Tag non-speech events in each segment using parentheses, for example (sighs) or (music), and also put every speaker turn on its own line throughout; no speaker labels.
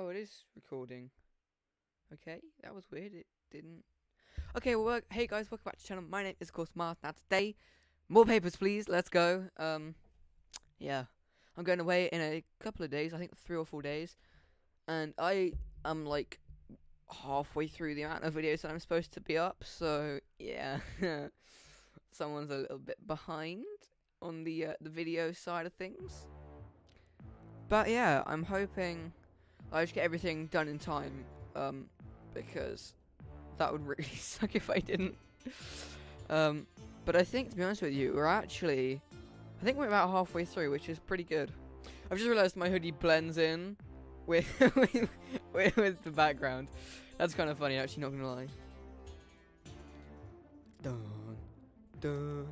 Oh, it is recording. Okay, that was weird. It didn't. Okay, well, wel- hey guys, welcome back to the channel. My name is, of course, Marth. Now, today, more papers, please. Let's go. Um, yeah. I'm going away in a couple of days, I think three or four days. And I am, like, halfway through the amount of videos that I'm supposed to be up, so, yeah. (laughs) Someone's a little bit behind on the, uh, the video side of things. But, yeah, I'm hoping I just get everything done in time, um, because that would (laughs) really suck if I didn't. Um, but I think, to be honest with you, we're actually, I think we're about halfway through, which is pretty good. I've just realised my hoodie blends in (laughs) with, with, with, the background. That's kind of funny, actually, not gonna lie. Dun, dun,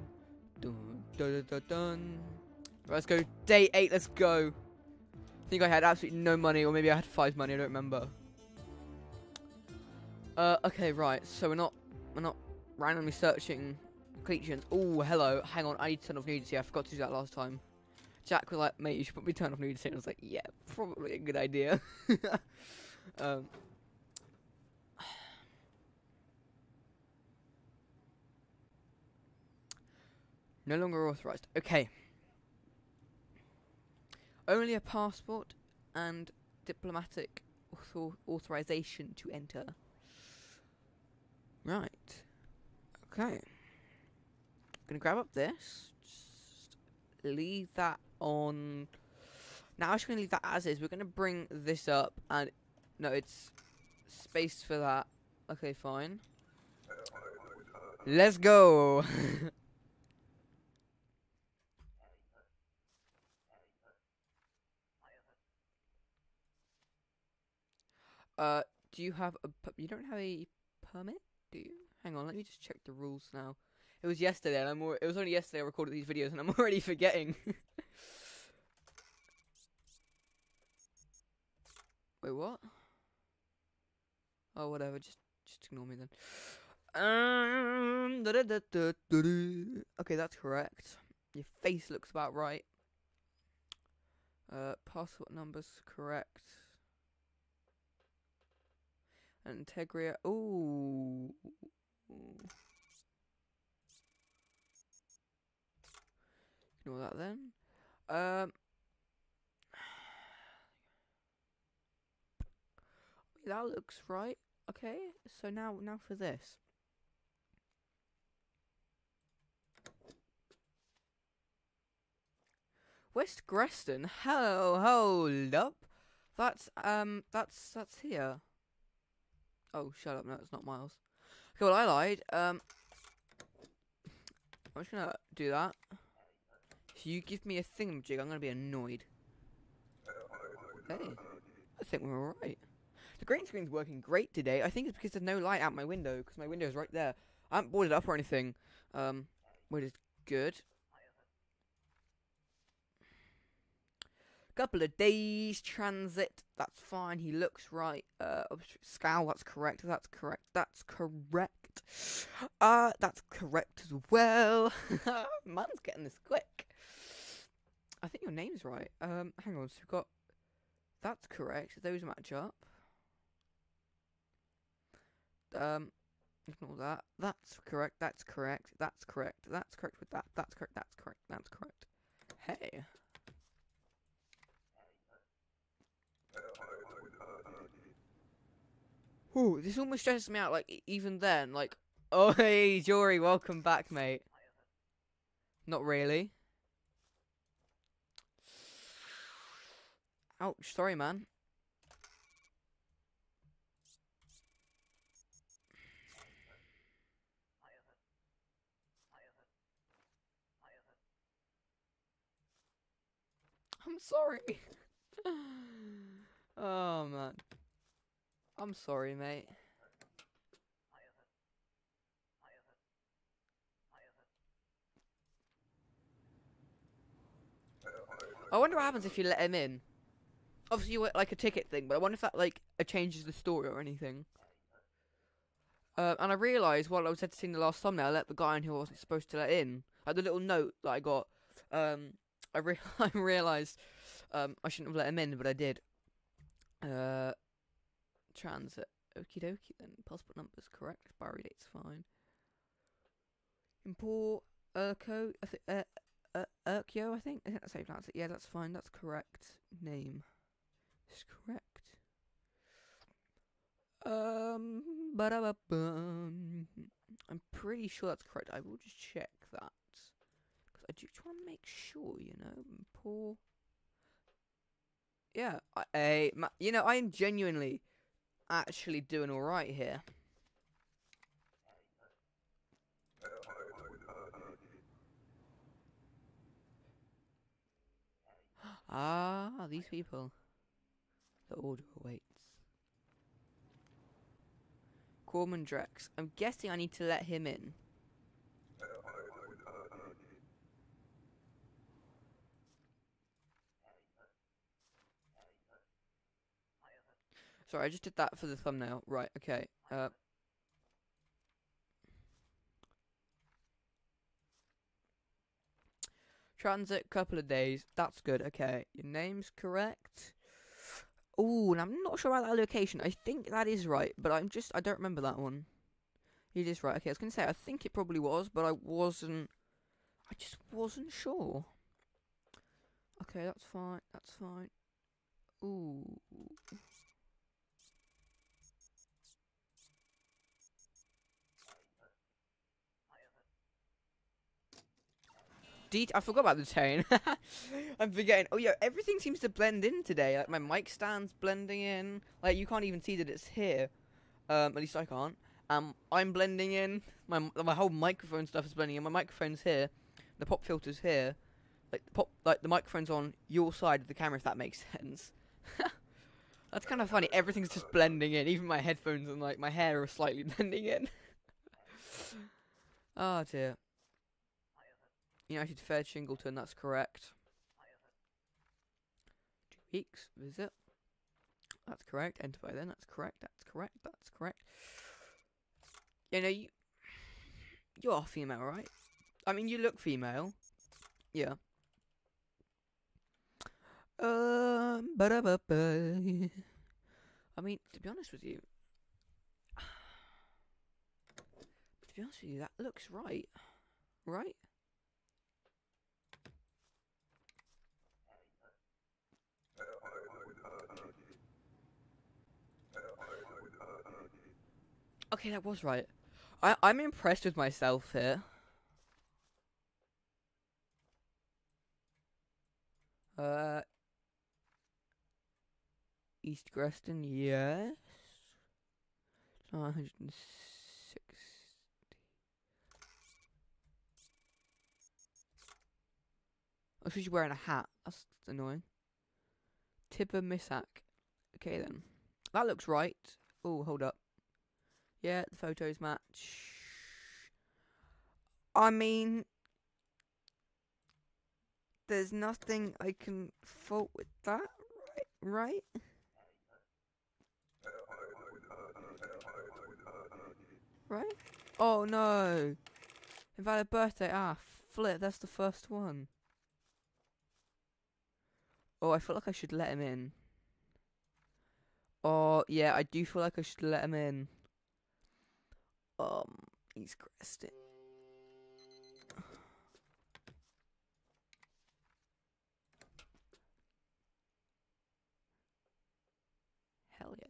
dun, dun, dun, dun. Right, let's go. Day 8, let's go. I think I had absolutely no money, or maybe I had five money. I don't remember. Uh, okay, right. So we're not we're not randomly searching creatures. Oh, hello. Hang on. I need to turn off nudity. I forgot to do that last time. Jack was like, "Mate, you should probably turn off nudity." And I was like, "Yeah, probably a good idea." (laughs) um. (sighs) No longer authorized. Okay. Only a passport and diplomatic author- authorization to enter. Right. Okay. I'm Gonna grab up this. Just leave that on. Now I'm just gonna leave that as is. We're gonna bring this up and no, it's space for that. Okay, fine. Let's go. (laughs) Uh, do you have a? You don't have a permit, do you? Hang on, let me just check the rules now. It was yesterday, and I'm. Al- it was only yesterday I recorded these videos, and I'm (laughs) already forgetting. (laughs) Wait, what? Oh, whatever. Just, just ignore me then. Um. da-da-da-da-da-da. Okay, that's correct. Your face looks about right. Uh, passport number's correct. Antegria. Ooh. Ignore that then. Um. (sighs) That looks right. Okay. So now, now for this. West Grestin. Hello, hold up. That's um. That's that's here. Oh, shut up. No, it's not Miles. Okay, well, I lied. Um, I'm just gonna do that. If you give me a thingamajig, I'm gonna be annoyed. Hey, I think we're alright. The green screen's working great today. I think it's because there's no light out my window, because my window's right there. I haven't boarded up or anything, um, which is good. Couple of days transit. That's fine. He looks right. Uh, scowl. That's correct. That's correct. That's correct. Uh, that's correct as well. (laughs) Man's getting this quick. I think your name's right. Um, hang on. So we've got. That's correct. Those match up. Um, ignore that. That's correct. That's correct. That's correct. That's correct with that. That's correct. That's correct. That's correct. Hey. Ooh, this almost stresses me out. Like even then, like, (laughs) oh hey Jorji, welcome back, mate. Not really. Ouch, sorry, man. I'm sorry. (laughs) oh man. I'm sorry, mate. I wonder what happens if you let him in. Obviously, you like a ticket thing, but I wonder if that like uh, changes the story or anything. Uh, and I realised while I was editing the last thumbnail, I let the guy in who I wasn't supposed to let in. Like the little note that I got. Um, I re- (laughs) I realised um, I shouldn't have let him in, but I did. Uh, transit. Okie dokie then. Passport numbers correct. Expiry date's fine. Import Urco. I think. Uh, uh, Urkio, I think. I think that's how you pronounce it. Yeah, that's fine. That's correct. Name. It's correct. Um. I'm pretty sure that's correct. I will just check that because I just want to make sure, you know. Poor. Yeah, I, I, ma- you know, I am genuinely actually doing all right here. Ah, these people. The order awaits. Corman Drex. I'm guessing I need to let him in. Sorry, I just did that for the thumbnail. Right, okay. Uh, transit, couple of days. That's good. Okay, your name's correct. Oh, and I'm not sure about that location. I think that is right, but I'm just I don't remember that one. It is right. Okay, I was gonna say I think it probably was, but I wasn't. I just wasn't sure. Okay, that's fine. That's fine. Ooh. Det I forgot about the tone. (laughs) I'm forgetting. Oh yeah, everything seems to blend in today. Like my mic stand's blending in. Like you can't even see that it's here. Um, at least I can't. Um, I'm blending in. My my whole microphone stuff is blending in. My microphone's here. The pop filter's here. Like the pop, like the microphone's on your side of the camera. If that makes (laughs) sense. That's kind of funny. Everything's just blending in. Even my headphones and like my hair are slightly (laughs) blending in. oh dear. United Fair Shingleton, that's correct. Two weeks, visit. That's correct. Enter by then, that's correct, that's correct, that's correct. You know, you, you are female, right? I mean, you look female. Yeah. Um, ba -da -ba -ba. I mean, to be honest with you, (sighs) to be honest with you, that looks right, right? Okay, that was right. I I'm impressed with myself here. Uh, East Grestin, yes. Nine hundred and sixty. Oh, she's wearing a hat. That's annoying. Tipper Missack. Okay then. That looks right. Oh, hold up. Yeah, the photos match. I mean, there's nothing I can fault with that, right? Right? Right? Oh no! Invalid birthday. Ah, flip. That's the first one. Oh, I feel like I should let him in. Oh, yeah, I do feel like I should let him in. Um, he's crested. Hell yeah.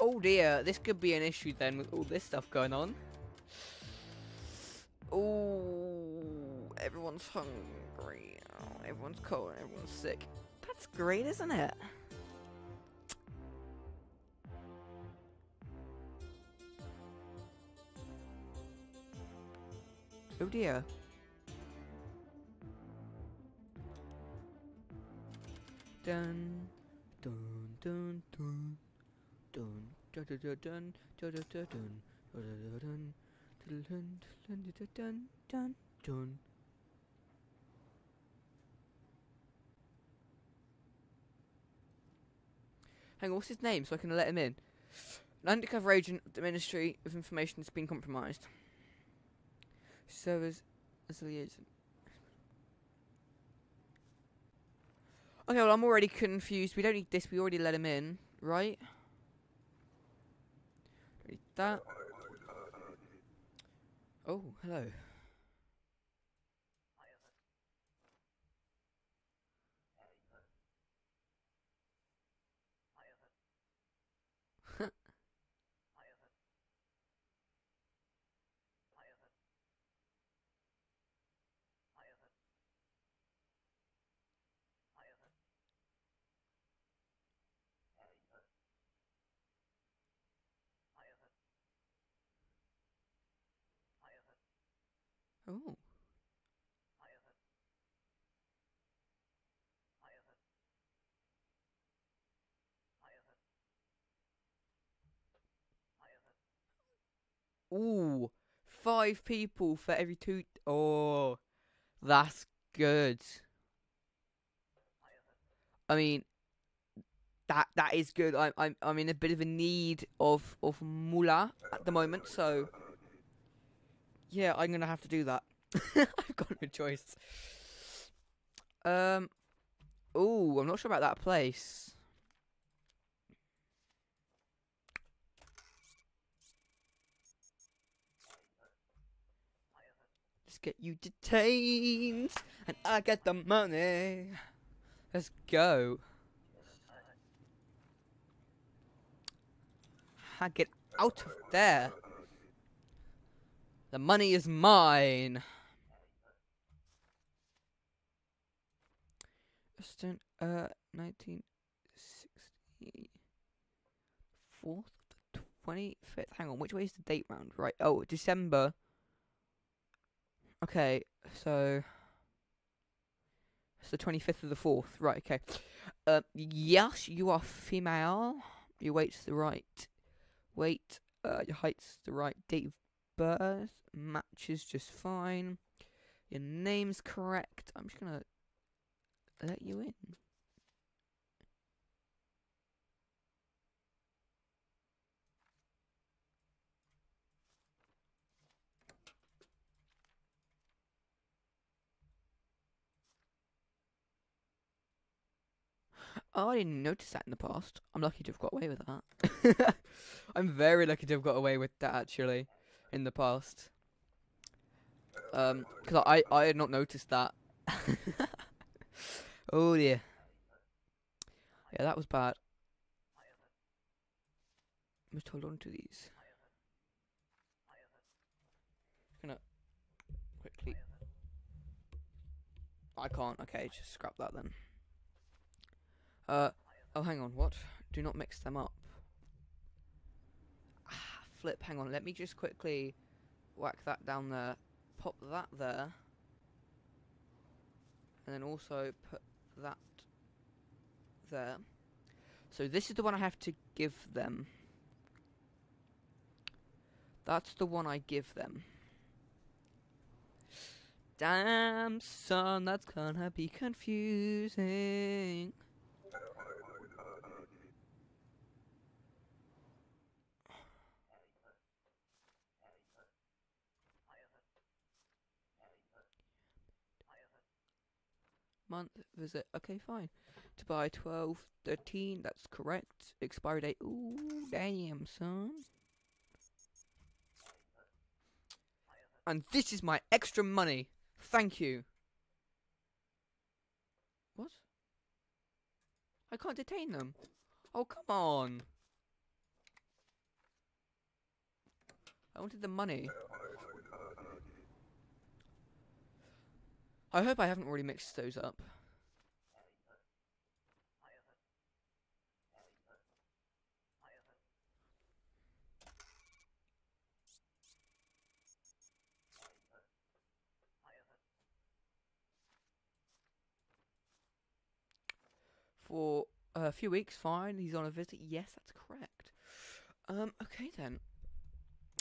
Oh dear, this could be an issue then with all this stuff going on. Oh, everyone's hungry. Oh, everyone's cold. Everyone's sick. That's great, isn't it? Oh dear. Dun dun dun dun dun dun dun dun dun dun dun dun dun dun Hang on, what's his name so I can let him in? An undercover agent of the Ministry of Information has been compromised. A liaison. Okay, well, I'm already confused. We don't need this. We already let him in, right? Read that. Oh, hello. Oh. Ooh, five people for every two. Oh, that's good. I mean, that that is good. I'm I'm I'm in a bit of a need of of moolah at the moment, so yeah, I'm gonna have to do that. (laughs) I've got no choice. Um. Oh, I'm not sure about that place. Let's get you detained, and I get the money. Let's go. I get out of there. The money is mine. Uh, 1960. 4th to 25th. Hang on, which way is the date round? Right. Oh, December. Okay, so. It's the 25th of the 4th. Right, okay. Uh, yes, you are female. Your weight's the right weight. Uh, your height's the right date of birth matches just fine. Your name's correct. I'm just gonna let you in. Oh, I didn't notice that in the past. I'm lucky to have got away with that. (laughs) I'm very lucky to have got away with that actually in the past. Um, because I I had not noticed that. (laughs) oh dear. Yeah, that was bad. Must hold on to these. Gonna quickly. I can't. Okay, just scrap that then. Uh, oh, hang on. What? Do not mix them up. Flip. Hang on. Let me just quickly whack that down there. Pop that there. And then also put that there. So this is the one I have to give them. That's the one I give them. Damn, son, that's gonna be confusing. Month visit. Okay, fine. To buy 12, 13, that's correct. Expiry date. Ooh, damn, son. And this is my extra money. Thank you. What? I can't detain them. Oh, come on. I wanted the money. I hope I haven't already mixed those up. For a few weeks, fine. He's on a visit. Yes, that's correct. Um, okay then.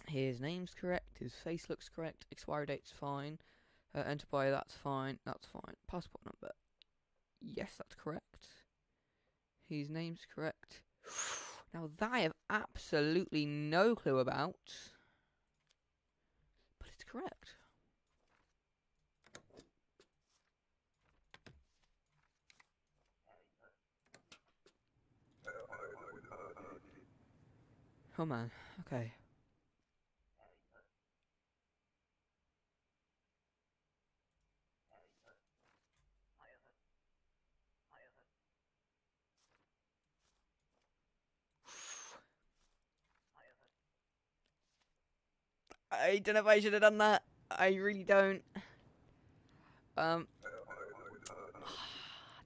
His name's correct. His face looks correct. Expiry date's fine. Uh, enter by, that's fine, that's fine. Passport number. Yes, that's correct. His name's correct. (sighs) Now that I have absolutely no clue about. But it's correct. Oh man, okay. I don't know if I should have done that. I really don't. Um. (sighs)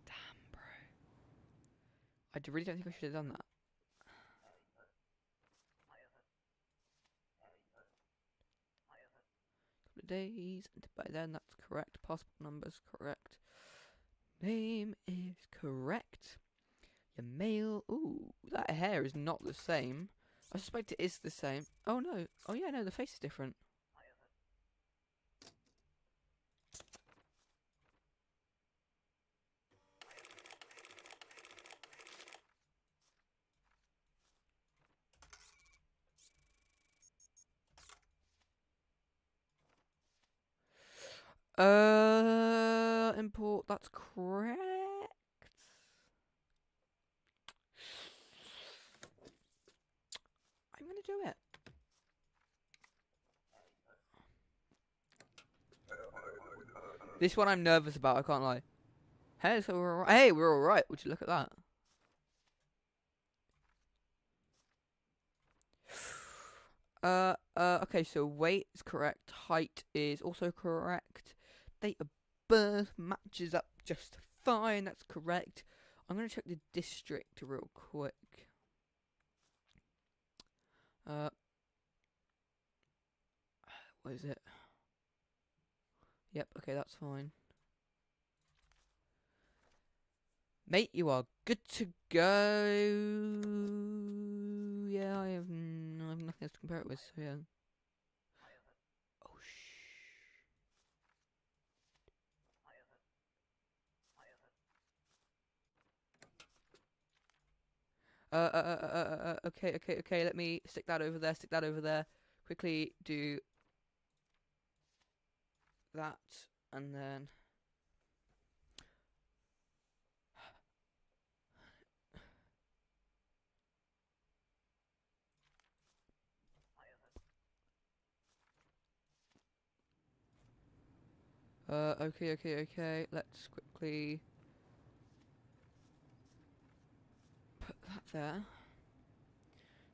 damn, bro. I really don't think I should have done that. Couple of days, and by then that's correct. Passport number's correct. Name is correct. Your mail. Ooh, that hair is not the same. I suspect it is the same. Oh no. Oh yeah, no, the face is different. Uh, import. That's correct. I'm gonna do it. This one I'm nervous about. I can't lie. Hey, so we're alright. Hey, we're all right. Would you look at that? (sighs) Uh, uh, okay, so weight is correct, height is also correct, date of birth matches up just fine, that's correct. I'm gonna check the district real quick. Uh, (sighs) what is it? Yep, okay, that's fine. Mate, you are good to go. Yeah, I have, n- I have nothing else to compare it with, so yeah. Oh, shh. Uh, uh, uh, uh, uh, uh, okay, okay, okay, let me stick that over there, stick that over there. Quickly do that, and then... Uh, okay, okay, okay. Let's quickly put that there.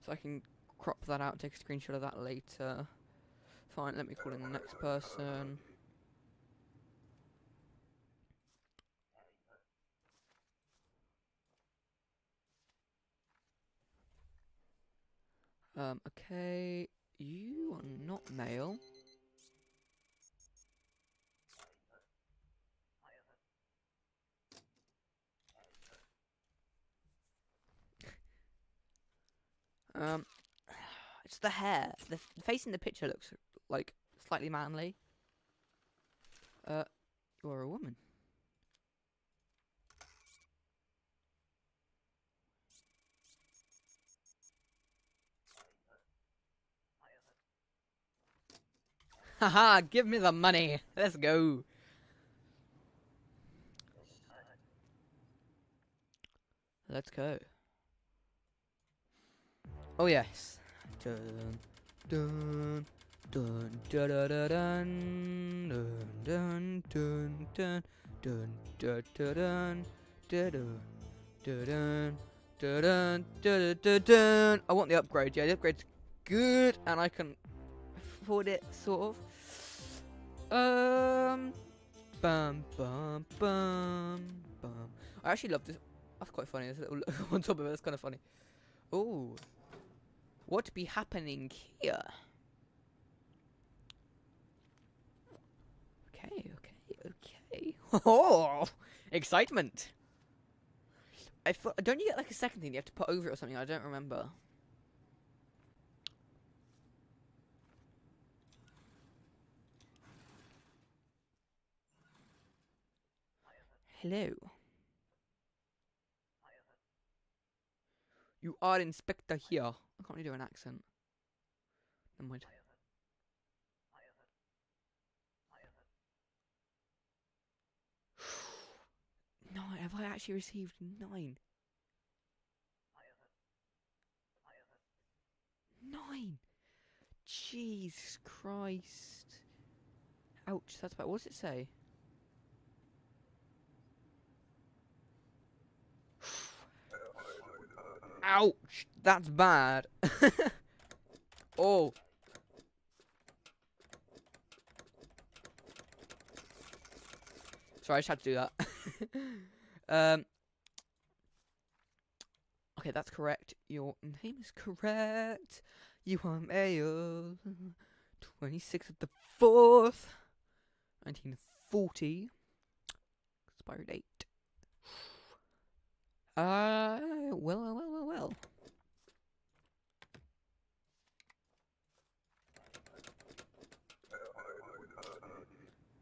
So I can crop that out, take a screenshot of that later. Fine, let me call in the next person. Um, okay. You are not male. Um, it's the hair. The f- face in the picture looks like slightly manly. Uh, you're a woman. Haha, give me the money. Let's go. Let's go. Oh yes. Dun dun dun dun dun dun dun dun dun dun dun dun dun dun dun dun dun I want the upgrade, yeah, the upgrade's good and I can afford it sort of. Um bum bum bum bum I actually love this that's quite funny, there's a little (laughs) on top of it, that's kinda funny. Ooh. What be happening here? Okay, okay, okay. (laughs) Oh, excitement! I don't you get like a second thing you have to put over it or something? I don't remember. Hello. You are Inspector here. I can't really do an accent. Never mind. (sighs) Nine. Have I actually received nine? Nine. Jesus Christ. Ouch, that's bad. What does it say? Ouch, that's bad. (laughs) oh. Sorry, I just had to do that. (laughs) um. Okay, that's correct. Your name is correct. You are male. 26th of the 4th, 1940. Expiry date. Uh, well, well, well, well.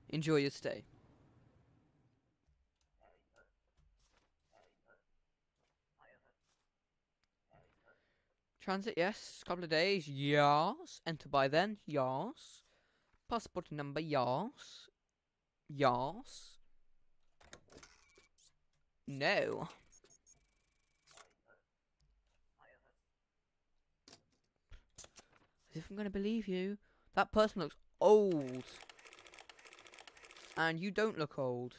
Enjoy your stay. Transit, yes. Couple of days, yes. Enter by then, yes. Passport number, yes. Yes. No. If I'm gonna believe you. That person looks old. And you don't look old.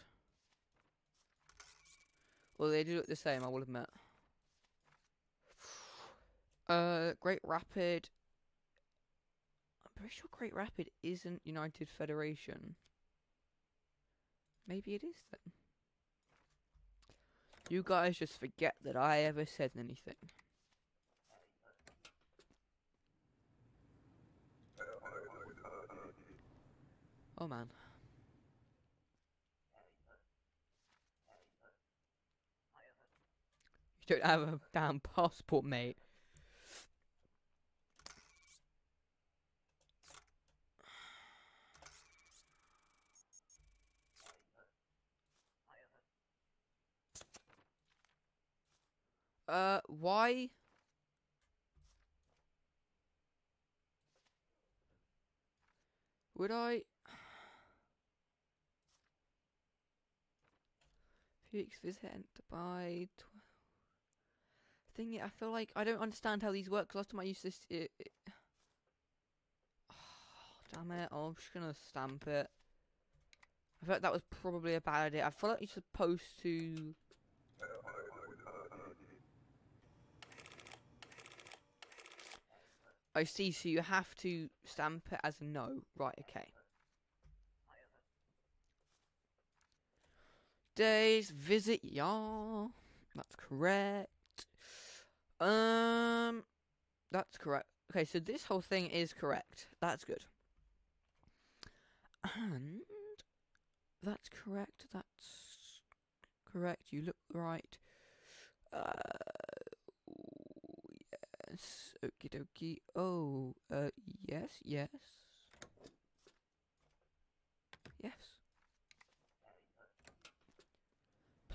Well, they do look the same, I will admit. (sighs) Uh, Great Rapid. I'm pretty sure Great Rapid isn't United Federation. Maybe it is then. You guys just forget that I ever said anything. Oh man. You don't have a damn passport, mate. Uh, why? Would I? Felix visit by. Thing, I feel like I don't understand how these work. Last time I used this, it, it... Oh, (sighs) damn it! Oh, I'm just gonna stamp it. I feel like that was probably a bad idea. I feel like you're supposed to. I see, so you have to stamp it as a no. Right, okay. Days, visit, y'all. That's correct. Um, that's correct. Okay, so this whole thing is correct. That's good. And that's correct. That's correct. You look right. Uh, yes. Okie dokie. Oh, uh, yes, yes. Yes.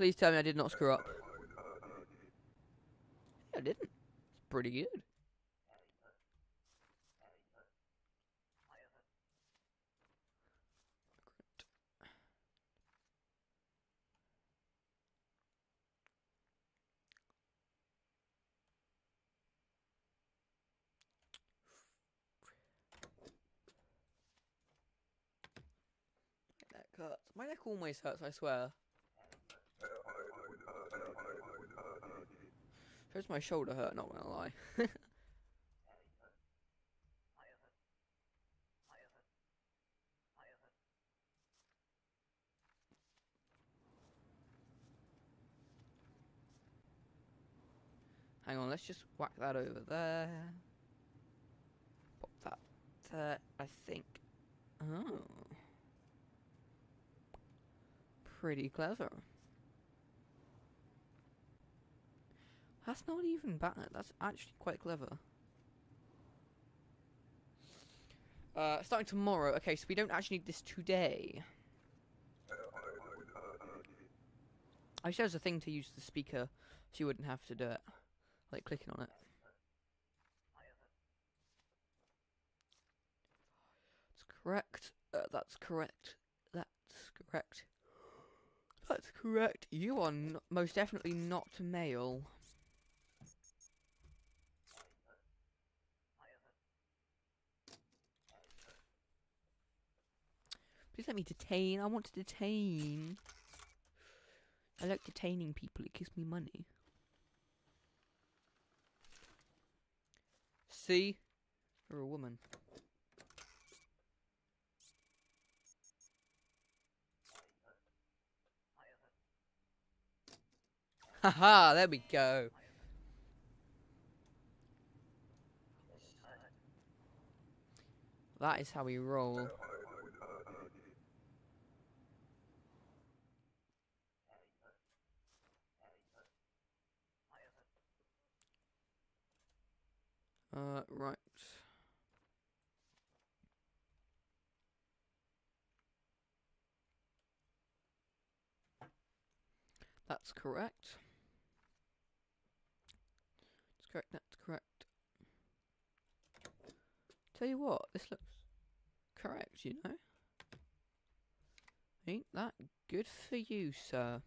Please tell me I did not screw up. Yeah, I didn't. It's pretty good. My neck. My neck always hurts, I swear. Hurts my shoulder hurt, not gonna lie. (laughs) Hang on, let's just whack that over there. Pop that there, I think. Oh. Pretty clever. That's not even bad. That's actually quite clever. Uh, starting tomorrow. Okay, so we don't actually need this today. I was a thing to use the speaker, so you wouldn't have to do it, like clicking on it. That's correct. Uh, that's correct. That's correct. That's correct. You are most definitely not male. Let me detain. I want to detain. I like detaining people. It gives me money. See? You're a woman. Haha, there we go. That is how we roll. Uh, right. That's correct. That's correct, that's correct. Tell you what, this looks correct, you know? Ain't that good for you, sir?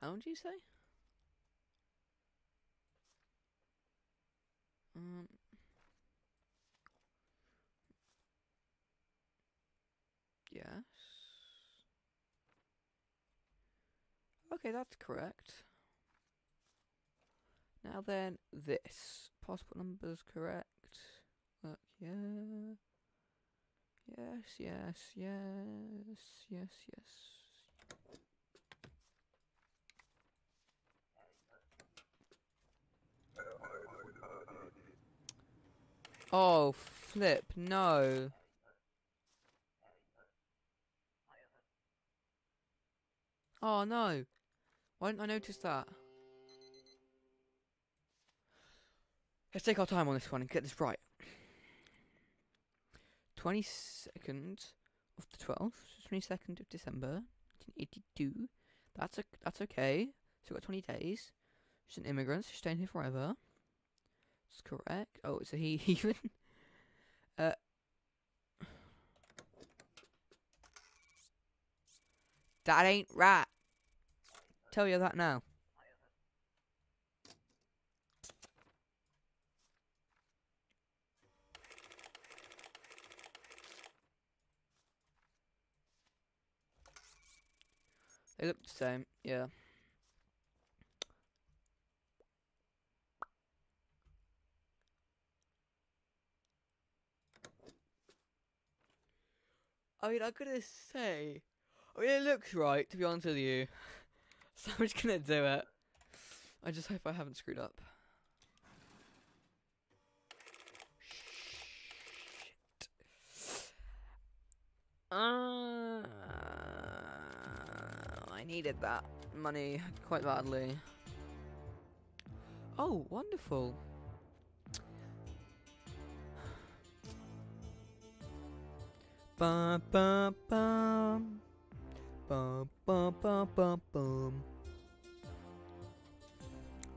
How would you say? Um. Yes. Okay, that's correct. Now then, this. Passport number's correct. Look, yeah. Yes, yes, yes, yes, yes. Oh, flip, no. Oh, no. Why didn't I notice that? Let's take our time on this one and get this right. 22nd of the 12th, 22nd of December, 1982. That's a, that's okay. So we've got 20 days. She's an immigrant, she's staying here forever. That's correct. Oh, it's a he (laughs) even. uh. That ain't right. Tell you that now. They look the same, yeah. I mean, I'm gonna say, I mean, it looks right, to be honest with you. (laughs) So I'm just gonna do it. I just hope I haven't screwed up. Shit. Uh, I needed that money quite badly. Oh, wonderful.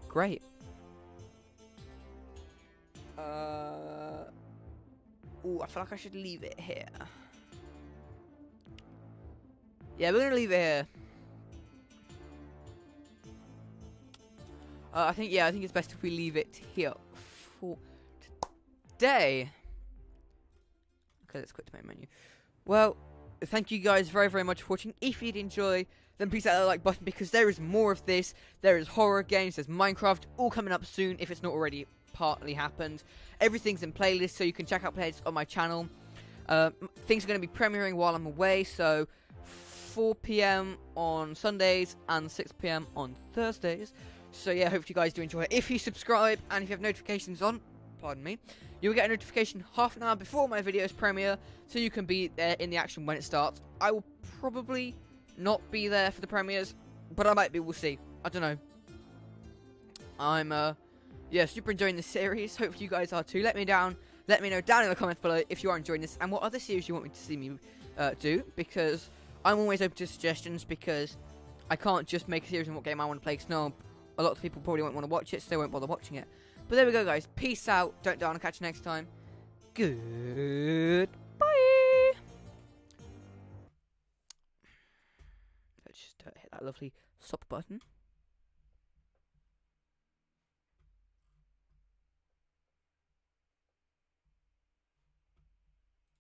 Great. Uh. Ooh, I feel like I should leave it here. Yeah, we're gonna leave it here. Uh, I think, yeah, I think it's best if we leave it here for today. Okay, let's quit the main menu. Well, thank you guys very, very much for watching. If you did enjoy, then please hit that like button because there is more of this. There is horror games, there's Minecraft, all coming up soon if it's not already partly happened. Everything's in playlists, so you can check out playlists on my channel. Uh, things are going to be premiering while I'm away, so 4 p.m. on Sundays and 6 p.m. on Thursdays. So yeah, hope you guys do enjoy it. If you subscribe and if you have notifications on, pardon me, you'll get a notification half an hour before my videos premiere, so you can be there in the action when it starts. I will probably not be there for the premieres, but I might be. We'll see. I don't know. I'm uh, yeah, super enjoying this series. Hope you guys are too. Let me down. Let me know down in the comments below if you are enjoying this and what other series you want me to see me uh, do because I'm always open to suggestions because I can't just make a series on what game I want to play. Cause no, a lot of people probably won't want to watch it, so they won't bother watching it. But there we go, guys. Peace out. Don't die, I'll catch you next time. Goodbye. Let's just uh, hit that lovely stop button.